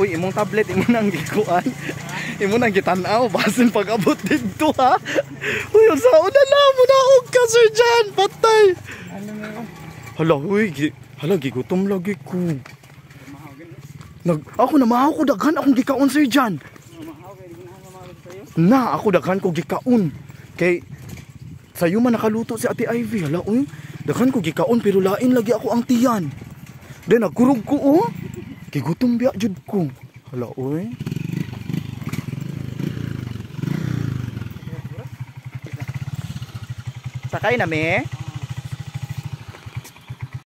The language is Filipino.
Uy, imong tablet, imo nang gikuan. imo nang gitanaw, basin pag-abot dito ha. Uy, ang sao na mo na og ka, Sir Jan. Patay. Hala, uy, gi, hala, gigutom lagi ko. Nag, ako na mahaw ko daghan akong gikaon, Sir sa'yo. Na, ako daghan ko gikaon. Kay, sayo man nakaluto si Ate Ivy. Hala, uy, daghan ko gikaon, pero lain lagi ako ang tiyan. Then, nagkurog ko, oh. Gigutom biya, jud ko. Hala, uy. Sakay na, me?